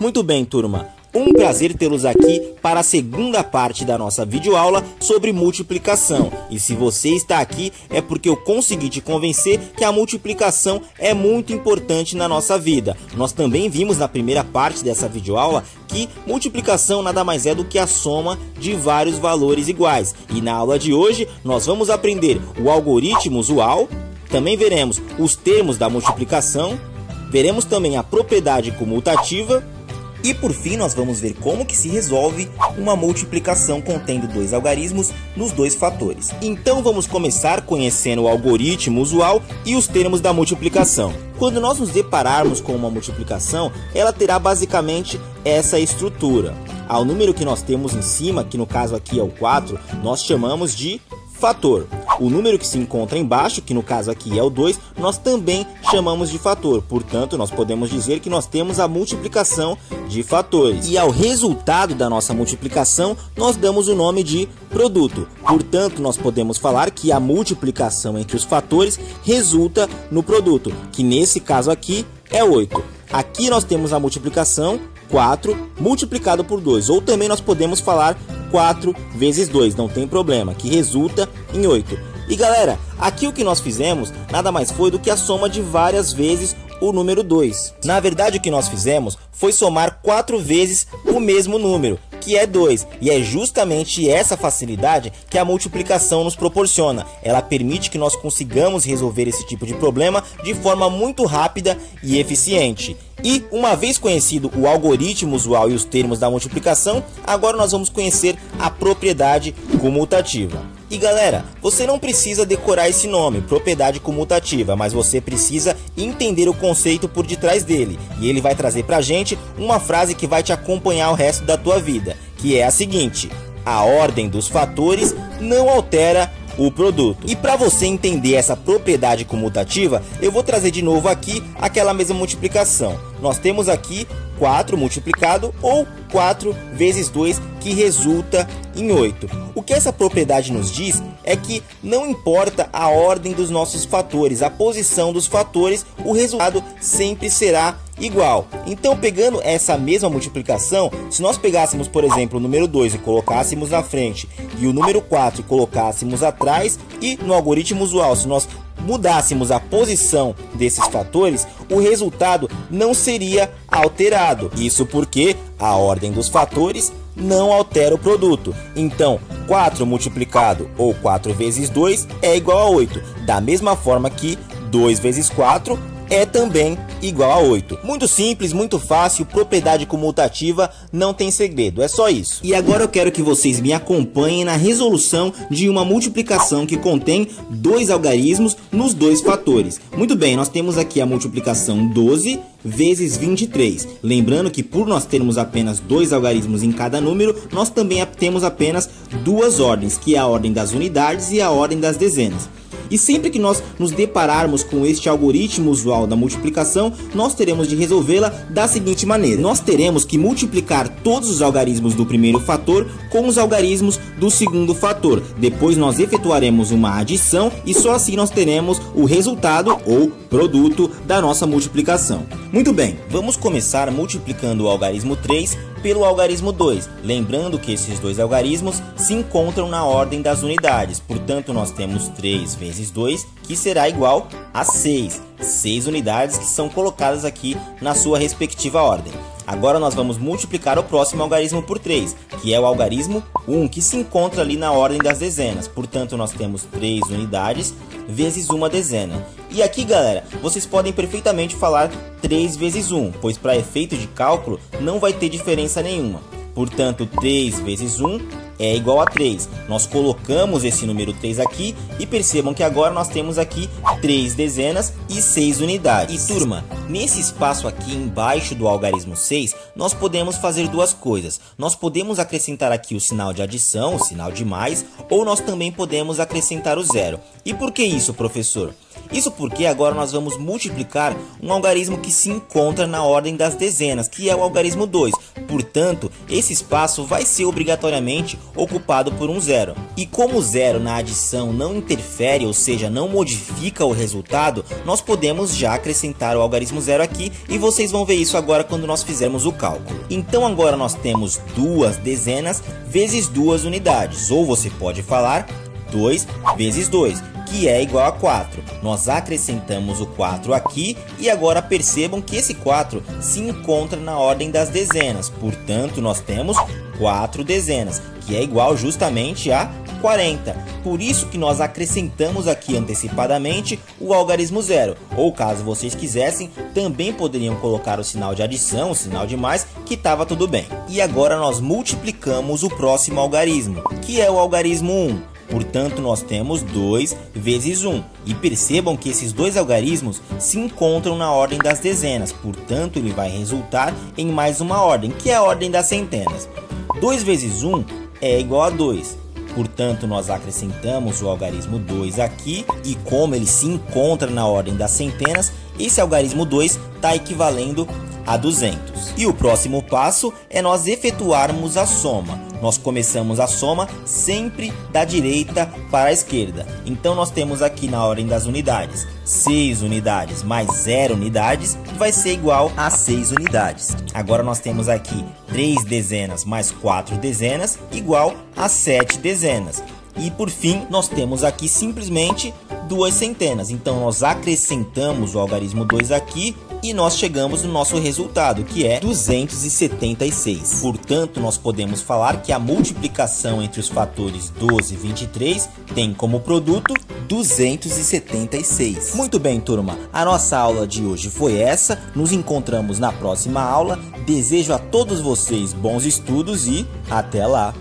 Muito bem, turma. Um prazer tê-los aqui para a segunda parte da nossa videoaula sobre multiplicação. E se você está aqui é porque eu consegui te convencer que a multiplicação é muito importante na nossa vida. Nós também vimos na primeira parte dessa videoaula que multiplicação nada mais é do que a soma de vários valores iguais. E na aula de hoje nós vamos aprender o algoritmo usual, também veremos os termos da multiplicação, veremos também a propriedade comutativa e por fim, nós vamos ver como que se resolve uma multiplicação contendo dois algarismos nos dois fatores. Então vamos começar conhecendo o algoritmo usual e os termos da multiplicação. Quando nós nos depararmos com uma multiplicação, ela terá basicamente essa estrutura. Ao número que nós temos em cima, que no caso aqui é o 4, nós chamamos de fator. O número que se encontra embaixo, que no caso aqui é o 2, nós também chamamos de fator. Portanto, nós podemos dizer que nós temos a multiplicação de fatores. E ao resultado da nossa multiplicação, nós damos o nome de produto. Portanto, nós podemos falar que a multiplicação entre os fatores resulta no produto, que nesse caso aqui é 8. Aqui nós temos a multiplicação 4 multiplicado por 2, ou também nós podemos falar 4 vezes 2, não tem problema, que resulta em 8. E galera, aqui o que nós fizemos nada mais foi do que a soma de várias vezes o número 2. Na verdade, o que nós fizemos foi somar quatro vezes o mesmo número, que é 2. E é justamente essa facilidade que a multiplicação nos proporciona. Ela permite que nós consigamos resolver esse tipo de problema de forma muito rápida e eficiente. E uma vez conhecido o algoritmo usual e os termos da multiplicação, agora nós vamos conhecer a propriedade comutativa. E galera, você não precisa decorar esse nome, propriedade comutativa, mas você precisa entender o conceito por detrás dele. E ele vai trazer pra gente uma frase que vai te acompanhar o resto da tua vida, que é a seguinte: a ordem dos fatores não altera o produto. E para você entender essa propriedade comutativa, eu vou trazer de novo aqui aquela mesma multiplicação. Nós temos aqui 4 multiplicado ou 4 vezes 2 que resulta em 8. O que essa propriedade nos diz é que não importa a ordem dos nossos fatores, a posição dos fatores, o resultado sempre será igual. Então, pegando essa mesma multiplicação, se nós pegássemos, por exemplo, o número 2 e colocássemos na frente e o número 4 e colocássemos atrás, e no algoritmo usual, se nós mudássemos a posição desses fatores, o resultado não seria alterado. Isso porque a ordem dos fatores não altera o produto. Então, 4 multiplicado ou 4 vezes 2 é igual a 8. Da mesma forma que 2 vezes 4 é também igual a 8. Muito simples, muito fácil, propriedade comutativa, não tem segredo, é só isso. E agora eu quero que vocês me acompanhem na resolução de uma multiplicação que contém dois algarismos nos dois fatores. Muito bem, nós temos aqui a multiplicação 12 vezes 23. Lembrando que por nós termos apenas dois algarismos em cada número, nós também temos apenas duas ordens, que é a ordem das unidades e a ordem das dezenas. E sempre que nós nos depararmos com este algoritmo usual da multiplicação, nós teremos de resolvê-la da seguinte maneira: nós teremos que multiplicar todos os algarismos do primeiro fator com os algarismos do segundo fator. Depois nós efetuaremos uma adição e só assim nós teremos o resultado ou produto da nossa multiplicação. Muito bem, vamos começar multiplicando o algarismo 3 pelo algarismo 2, lembrando que esses dois algarismos se encontram na ordem das unidades, portanto nós temos 3 vezes 2, que será igual a 6, 6 unidades que são colocadas aqui na sua respectiva ordem. Agora nós vamos multiplicar o próximo algarismo por 3, que é o algarismo 1, que se encontra ali na ordem das dezenas. Portanto, nós temos 3 unidades vezes uma dezena. E aqui, galera, vocês podem perfeitamente falar 3 vezes 1, pois para efeito de cálculo não vai ter diferença nenhuma. Portanto, 3 vezes 1 é igual a 3. Nós colocamos esse número 3 aqui e percebam que agora nós temos aqui 3 dezenas e 6 unidades. E turma, nesse espaço aqui embaixo do algarismo 6, nós podemos fazer duas coisas. Nós podemos acrescentar aqui o sinal de adição, o sinal de mais, ou nós também podemos acrescentar o zero. E por que isso, professor? Isso porque agora nós vamos multiplicar um algarismo que se encontra na ordem das dezenas, que é o algarismo 2. Portanto, esse espaço vai ser obrigatoriamente ocupado por um zero. E como o zero na adição não interfere, ou seja, não modifica o resultado, nós podemos já acrescentar o algarismo zero aqui e vocês vão ver isso agora quando nós fizermos o cálculo. Então agora nós temos duas dezenas vezes duas unidades, ou você pode falar 2 vezes 2, que é igual a 4. Nós acrescentamos o 4 aqui e agora percebam que esse 4 se encontra na ordem das dezenas, portanto nós temos 4 dezenas, que é igual justamente a 40. Por isso que nós acrescentamos aqui antecipadamente o algarismo zero. Ou caso vocês quisessem, também poderiam colocar o sinal de adição, o sinal de mais, que estava tudo bem. E agora nós multiplicamos o próximo algarismo, que é o algarismo 1. Portanto, nós temos 2 vezes 1. E percebam que esses dois algarismos se encontram na ordem das dezenas, portanto, ele vai resultar em mais uma ordem, que é a ordem das centenas. 2 vezes 1 é igual a 2. Portanto, nós acrescentamos o algarismo 2 aqui e como ele se encontra na ordem das centenas, esse algarismo 2 está equivalendo a 200. E o próximo passo é nós efetuarmos a soma nós começamos a soma sempre da direita para a esquerda. Então nós temos aqui na ordem das unidades 6 unidades mais 0 unidades vai ser igual a 6 unidades. Agora nós temos aqui 3 dezenas mais 4 dezenas igual a 7 dezenas. E por fim, nós temos aqui simplesmente duas centenas. Então nós acrescentamos o algarismo 2 aqui e nós chegamos no nosso resultado, que é 276. Portanto, nós podemos falar que a multiplicação entre os fatores 12 e 23 tem como produto 276. Muito bem, turma. A nossa aula de hoje foi essa. Nos encontramos na próxima aula. Desejo a todos vocês bons estudos e até lá.